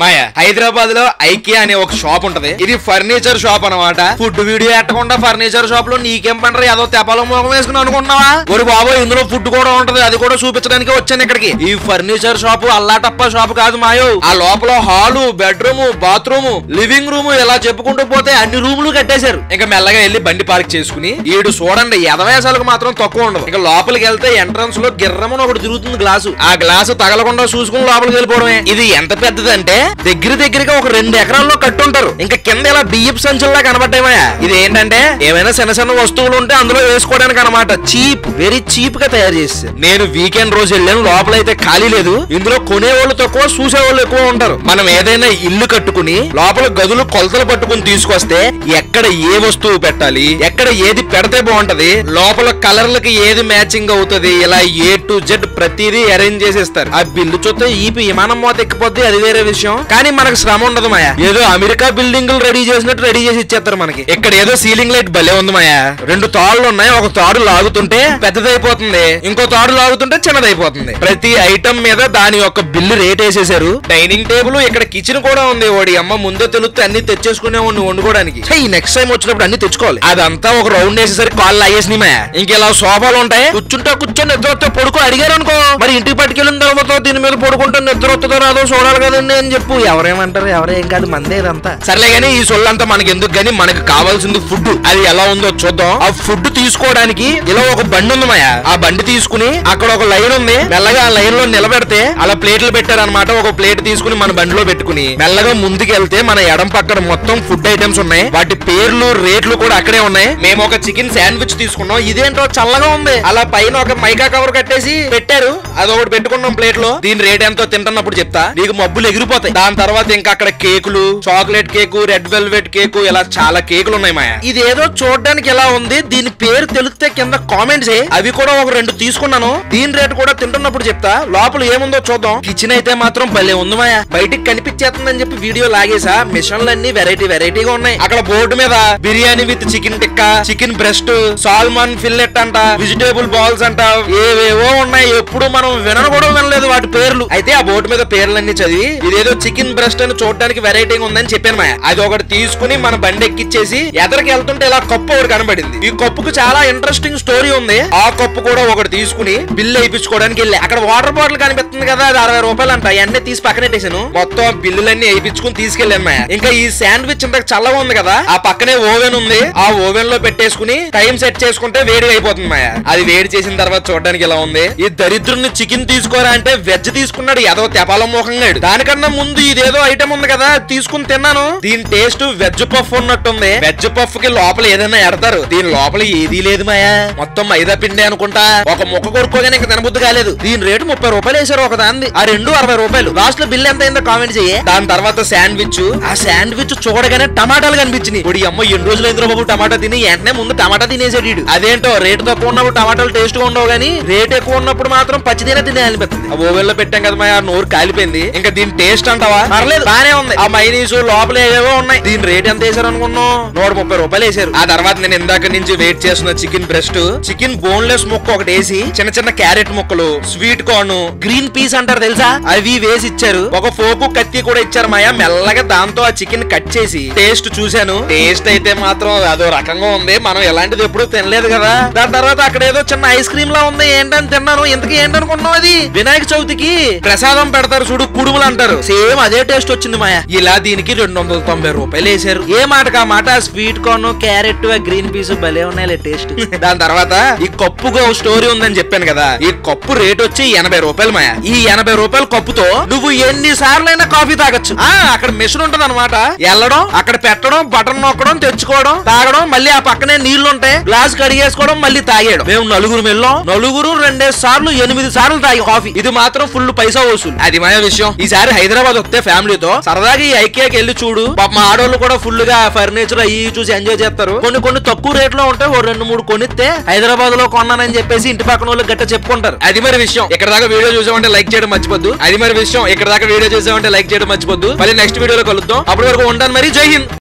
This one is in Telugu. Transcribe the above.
మాయ హైదరాబాద్లో ఐకియా అనే ఒక షాప్ ఉంటది. ఇది ఫర్నిచర్ షాప్ అన్నమాట. ఫుడ్ వీడియో ఎట్టకుండా ఫర్నిచర్ షాప్లో నీకేం పండ్ర ఏదో తెపాలో మోగం వేసుకుని అనుకుంటున్నావా? ఒరి బాబు ఇందులో ఫుడ్ కూడా ఉంటది. అది కూడా చూపించడానికి వచ్చాను ఇక్కడికి. ఈ ఫర్నిచర్ షాప్ అల్లాటప్ప షాప్ కాదు మాయో. ఆ లోపల hall bedroom bathroom living room ఇలా చెప్పుకుంటూ పోతే అన్ని రూములు కట్టేశారు. ఇంకా మెల్లగా వెళ్ళి బండి పార్క్ చేసుకుని ఈడు చూడండి ఎదవేశాలకు మాత్రం తక్కువ ఉండదు. ఇంకా లోపలికి వెళ్తే ఎంట్రన్స్లో గిర్రమని ఒకటి తిరుగుతుంది గ్లాసు. ఆ గ్లాసు తగలకుండా చూసుకుని లోపలికి వెళ్ళిపోవడమే. ఇది ఎంత పెద్దదంటే దగ్గర దగ్గరగా ఒక రెండు ఎకరాల్లో కట్టుంటారు. ఇంకా కింద ఇలా బియ్యపు సంచుల్లా కనబడ్డామయ్యా ఇది ఏంటంటే ఏమైనా చిన్న చిన్న వస్తువులు ఉంటే అందులో వేసుకోవడానికి అనమాట చీప్ వెరీ చీప్గా తయారు చేసి నేను వీకెండ్ రోజు వెళ్ళాను లోపల అయితే ఖాళీ లేదు. ఇందులో కొనేవాళ్ళు తక్కువ చూసేవాళ్ళు ఎక్కువ ఉంటారు. మనం ఏదైనా ఇల్లు కట్టుకుని లోపల గదులు కొలతలు పట్టుకుని తీసుకొస్తే ఎక్కడ ఏ వస్తువు పెట్టాలి ఎక్కడ ఏది పెడితే బాగుంటది లోపల కలర్లకి ఏది మ్యాచింగ్ అవుతది ఇలా ఏ టు జెడ్ ప్రతిదీ అరేంజ్ చేసేస్తారు. ఆ బిల్లు చూస్తే ఈ విమానం మోత ఎక్కిపోద్ది అది వేరే విషయం. కానీ మనకు శ్రమ ఉండదు మాయా. ఏదో అమెరికా బిల్డింగులు రెడీ చేసినట్టు రెడీ చేసి ఇచ్చేస్తారు మనకి. ఇక్కడ ఏదో సీలింగ్ లైట్ భలే ఉంది మాయా. రెండు తాడులు ఉన్నాయి ఒక తాడు లాగుతుంటే పెద్దదైపోతుంది. ఇంకో తాడు లాగుతుంటే చిన్నదైపోతుంది. ప్రతి ఐటమ్ మీద దాని యొక్క బిల్లు రేట్ వేసేసారు డైనింగ్ టేబుల్ ఇక్కడ కిచెన్ కూడా ఉంది. ఓడి అమ్మ ముందే తెలుస్తే అన్ని తెచ్చేసుకునే వండుకోవడానికి. నెక్స్ట్ టైం వచ్చినప్పుడు అన్ని తెచ్చుకోవాలి. అదంతా ఒక రౌండ్ వేసేసరికి కాళ్ళు లాగేసినాయి మాయా. ఇంకెలా సోఫాలు ఉంటాయి? కూర్చుంటే కూర్చొని నిద్ర వస్తే పడుకో. అడిగారు అనుకో మరి ఇంటికి పట్టుకెళ్ళిన తర్వాత దీని మీద పడుకుంటే నిద్ర వస్తుందో రాదో చూడాలి కదండి అని చెప్పు ఎవరేమంటారు ఎవరేం కాదు మందే ఇదంతా. సర్లే గానీ ఈ సొల్లంతా మనకి ఎందుకు గానీ మనకి కావాల్సింది ఫుడ్ అది ఎలా ఉందో చూద్దాం. ఆ ఫుడ్ తీసుకోవడానికి ఇలా ఒక బండి ఉంది మాయా. ఆ బండి తీసుకుని అక్కడ ఒక లైన్ ఉంది. మెల్లగా ఆ లైన్లో నిలబెడితే అలా ప్లేట్లు పెట్టారనమాట ఒక ప్లేట్ తీసుకుని మన బండిలో పెట్టుకుని మెల్లగా ముందుకు వెళ్తే మన ఎడం పక్కన మొత్తం ఫుడ్ ఐటమ్స్ ఉన్నాయి. వాటి పేర్లు రేట్లు కూడా అక్కడే ఉన్నాయి. మేము ఒక చికెన్ శాండ్విచ్ తీసుకున్నాం. ఇదేంటో చల్లగా ఉంది. అలా పైన ఒక మైకా కవర్ కట్టేసి పెట్టారు. అదొకటి పెట్టుకున్నాం ప్లేట్లో దీని రేట్ ఎంతో తింటున్నప్పుడు చెప్తా. నీకు మబ్బులు ఎగిరిపోతాయి. దాని తర్వాత ఇంకా అక్కడ కేకులు chocolate cake red velvet cake ఇలా చాలా కేకులు ఉన్నాయి మాయా. ఇదేదో చూడడానికి ఎలా ఉంది దీని పేరు తెలిస్తే కింద కామెంట్స్ అవి కూడా ఒక రెండు తీసుకున్నాను. దీని రేట్ కూడా తింటున్నప్పుడు చెప్తా. లోపల ఏముందో చూద్దాం. కిచెన్ అయితే మాత్రం భలే ఉంది మాయా. బయటికి కనిపించేస్తుందని చెప్పి వీడియో లాగేసా. మిషన్లు అన్ని వెరైటీ వెరైటీగా ఉన్నాయి. అక్కడ బోర్డు మీద biryani with chicken tikka chicken breast salmon fillet అంట వెజిటేబుల్ బాల్స్ అంట. ఏవేవో ఉన్నాయి. ఎప్పుడు మనం వినను కూడా వినలేదు వాటి పేర్లు. అయితే ఆ బోర్డు మీద పేర్లన్నీ చదివి ఇదేదో చికెన్ బ్రెస్ట్ అని చూడడానికి వెరైటీగా ఉందని చెప్పాను మాయ. అది ఒకటి తీసుకుని మన బండి ఎక్కిచ్చేసి ఎదరికి వెళ్తుంటే ఇలా కప్పు ఒకటి కనబడింది. ఈ కప్పుకు చాలా ఇంట్రెస్టింగ్ స్టోరీ ఉంది. ఆ కప్పు కూడా ఒకటి తీసుకుని బిల్లు వేయించుకోవడానికి వెళ్ళి. అక్కడ వాటర్ బాటిల్ కనిపిస్తుంది. కదా అది అరవై రూపాయలు అంట అన్ని తీసి పక్కనెట్టేసాను మొత్తం బిల్లులన్నీ వేయించుకుని తీసుకెళ్ళాను ఇంకా ఈ శాండ్విచ్ ఇంత చల్లగా ఉంది కదా ఆ పక్కనే ఓవెన్ ఉంది. ఆ ఓవెన్లో పెట్టేసుకుని టైం సెట్ చేసుకుంటే వేడి అయిపోతుంది మాయ అది వేడి చేసిన తర్వాత చూడడానికి ఇలా ఉంది? ఈ దరిద్రుని చికెన్ తీసుకోరా అంటే వెజ్ తీసుకున్నాడు ఏదో తెపాల మోకంగాడు దానికన్నా ముందు ఇదేదో ఐటమ్ ఉంది కదా తీసుకుని తిన్నాను. దీని టేస్ట్ వెజ్ పఫ్ ఉన్నట్టుంది. వెజ్ పఫ్కి లోపల ఏదైనా ఎడతారు దీని లోపల ఏదీ లేదు మాయా. మొత్తం మైదా పిండి అనుకుంటా. ఒక ముక్క కొడుకోగానే ఇంకా తినబుద్ధి కాలేదు. దీని రేటు ముప్పై రూపాయలు వేసారు ఒక దాన్ని ఆ రెండు అరవై రూపాయలు. లాస్ట్లో బిల్ ఎంత అయిందో కామెంట్ చెయ్యి. దాని తర్వాత శాండ్విచ్. ఆ శాండ్విచ్ చూడగానే టమాటాలు కనిపించినాయి. ఇప్పుడు అమ్మ ఎన్ని రోజులు అయిందో బాబు టమాటా తిని? వెంటనే ముందు టమాటా తినేసాడు అదేంటో రేటు తక్కువ ఉన్నప్పుడు టమాటాలు టేస్ట్గా ఉండవు కానీ రేట్ ఎక్కువ ఉన్నప్పుడు మాత్రం పచ్చిదైనా తినేయాలనిపిస్తుంది ఆ ఓవెన్లో పెట్టాం కదా మా నోరు కాలిపోయింది. ఇంకా దీని టేస్ట్ అంటావా? పర్లేదు బానే ఉంది. ఆ మైనీస్ లోపల ఏవేవో ఉన్నాయి. దీని రేట్ ఎంత వేసారు అనుకున్నాం నూట ముప్పై రూపాయలు వేసారు ఆ తర్వాత నేను ఇందాక నుంచి వెయిట్ చేస్తున్న చికెన్ బ్రెస్ట్. చికెన్ బోన్లెస్ ముక్క ఒకటి వేసి చిన్న చిన్న క్యారెట్ ముక్కలు స్వీట్ కార్న్ గ్రీన్ పీస్ అంటారు తెలుసా? అవి వేసి ఇచ్చారు. ఒక ఫోకు కత్తి కూడా ఇచ్చారు మాయా. మెల్లగా దాంతో ఆ చికెన్ కట్ చేసి టేస్ట్ చూశాను. టేస్ట్ అయితే మాత్రం అదో రకంగా ఉంది. మనం ఎలాంటిది ఎప్పుడు తినలేదు కదా. దాని తర్వాత అక్కడ ఏదో చిన్న ఐస్ క్రీమ్ లా ఉంది. ఏంటని తిన్నాను. ఇంతకీ ఏంటనుకున్నావు అది? వినాయక చవితికి ప్రసాదం పెడతారు చూడు కుడుములు అంటారు. సేమ్ అదే టేస్ట్ వచ్చింది మాయా. ఇలా దీనికి రెండు వందల తొంభై రూపాయలు వేసారు ఏ మాటకా మాట? Sweet corn carrot green peas భలే ఉన్నాయి టేస్ట్ దాని తర్వాత ఈ కప్పుగా స్టోరీ ఉందని చెప్పాను కదా. ఈ కప్పు రేట్ వచ్చి ఎనభై రూపాయలు మాయా. ఈ ఎనభై రూపాయల కప్పుతో నువ్వు ఎన్ని సార్లైనా కాఫీ తాగొచ్చు. ఆ అక్కడ మిషన్ ఉంటది అనమాట వెళ్ళడం అక్కడ పెట్టడం బటన్ నొక్కడం తెచ్చుకోవడం తాగడం మళ్ళీ ఆ పక్కనే నీళ్ళుంటాయి గ్లాస్ కడిగేసుకోవడం మళ్ళీ తాగేయడం. మేము నలుగురు వెళ్ళాం. నలుగురు రెండే సార్లు ఎనిమిది సార్లు తాగి కాఫీ. ఇది మాత్రం ఫుల్ పైసా వసూలు. అది మా విషయం. ఈసారి హైదరాబాద్ వస్తే ఫ్యామిలీతో సరదాగా ఈ ఐకేకి వెళ్ళి చూడు. మా ఆడోళ్ళు కూడా ఫుల్గా ఫర్నిచర్ అయ్యి చూసి ఎంజాయ్ చేస్తారు. కొన్ని కొన్ని తక్కువ రేట్లో ఉంటాయి. ఓ రెండు మూడు కొనిస్తే హైదరాబాద్లో కొన్నానని చెప్పేసి ఇంటి పక్కన వాళ్ళు గట్ట చెప్పుకుంటారు. అది మరి విషయం. ఇక్కడ దాకా వీడియో చూసామంటే లైక్ చేయడం మర్చిపోద్దు. అది మరి విషయం. ఇక్కడ దాకా వీడియో చేసామంటే లైక్ చేయడం మర్చిపోద్దు. మళ్ళీ నెక్స్ట్ వీడియోలో కలుద్దాం. అప్పటి వరకు ఉంటాను మరి. జై హింద్.